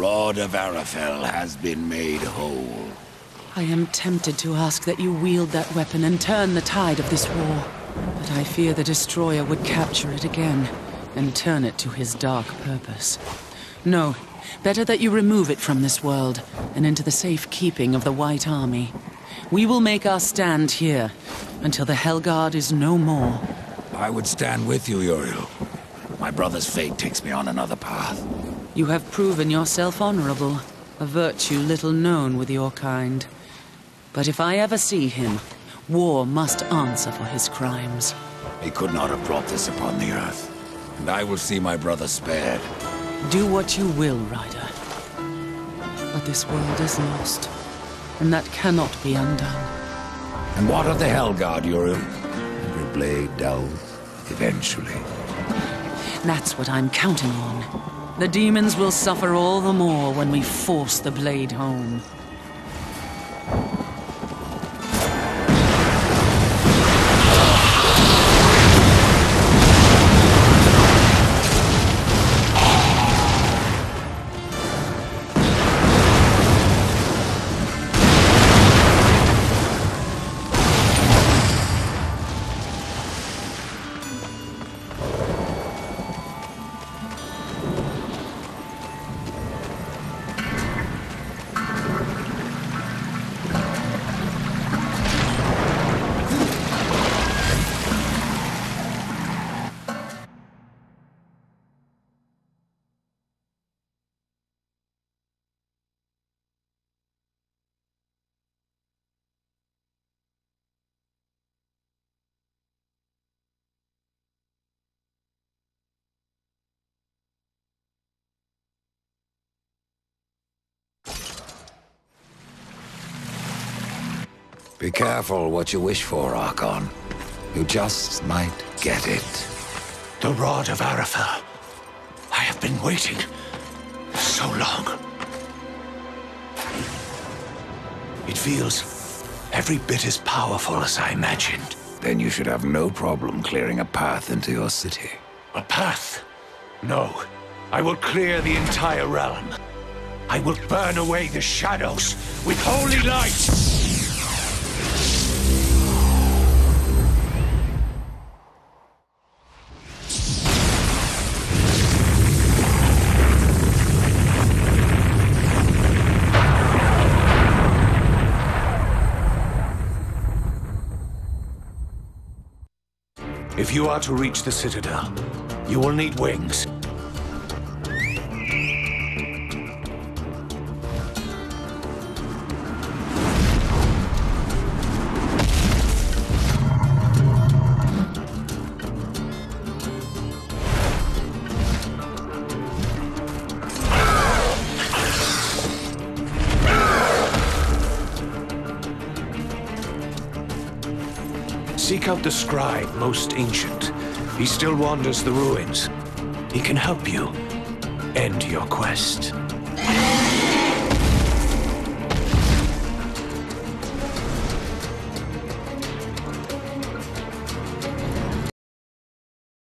Rod of Arafel has been made whole. I am tempted to ask that you wield that weapon and turn the tide of this war. But I fear the Destroyer would capture it again and turn it to his dark purpose. No, better that you remove it from this world and into the safe keeping of the White Army. We will make our stand here until the Hellguard is no more. I would stand with you, Uriel. My brother's fate takes me on another path. You have proven yourself honorable, a virtue little known with your kind. But if I ever see him, war must answer for his crimes. He could not have brought this upon the earth. And I will see my brother spared. Do what you will, Rider. But this world is lost, and that cannot be undone. And what of the Hellguard, Uriel? Every blade delves, eventually. That's what I'm counting on. The demons will suffer all the more when we force the blade home. Be careful what you wish for, Archon. You just might get it. The Rod of Arafel. I have been waiting so long. It feels every bit as powerful as I imagined. Then you should have no problem clearing a path into your city. A path? No. I will clear the entire realm. I will burn away the shadows with holy light! If you are to reach the Citadel, you will need wings. Seek out the scribe, most ancient. He still wanders the ruins. He can help you end your quest.